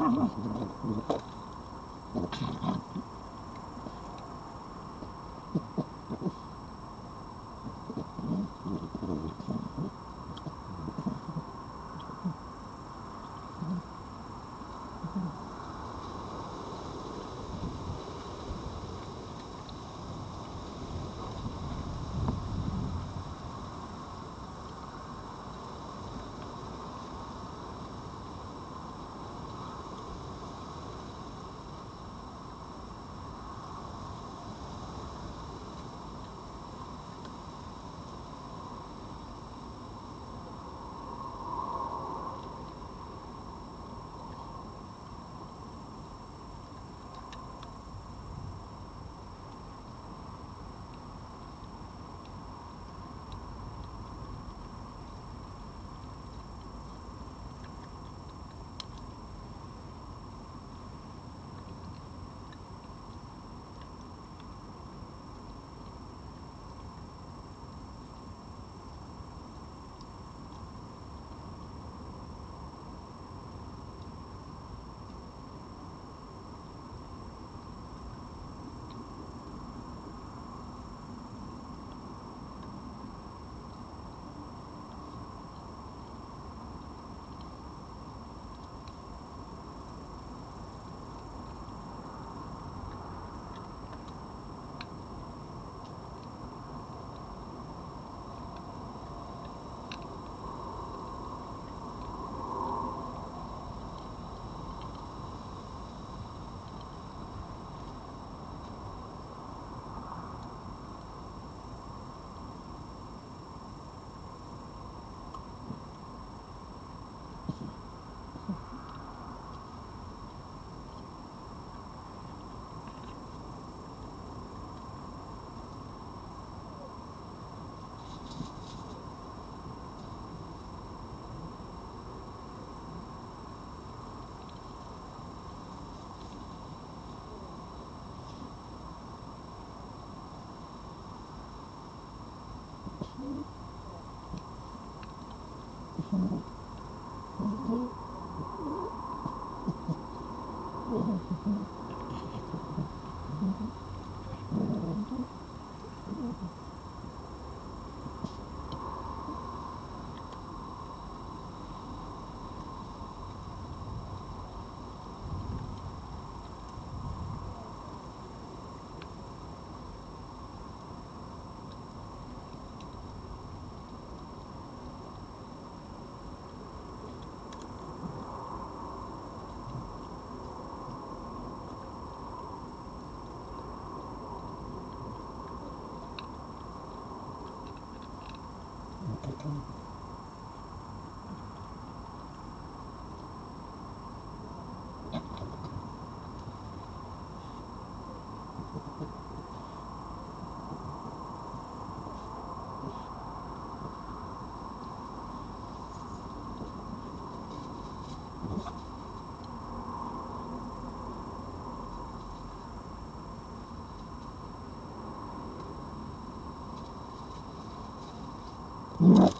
Oh. うん。Oh. Mm-hmm.